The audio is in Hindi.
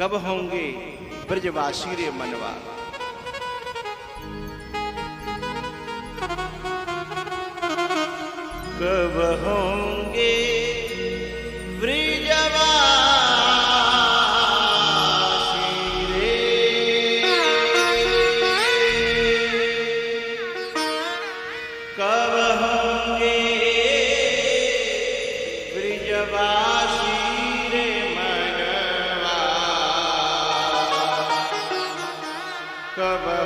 कब होंगे ब्रजवासी रे मनवा? कब होंगे कब होंगे ब्रजवासी Kaba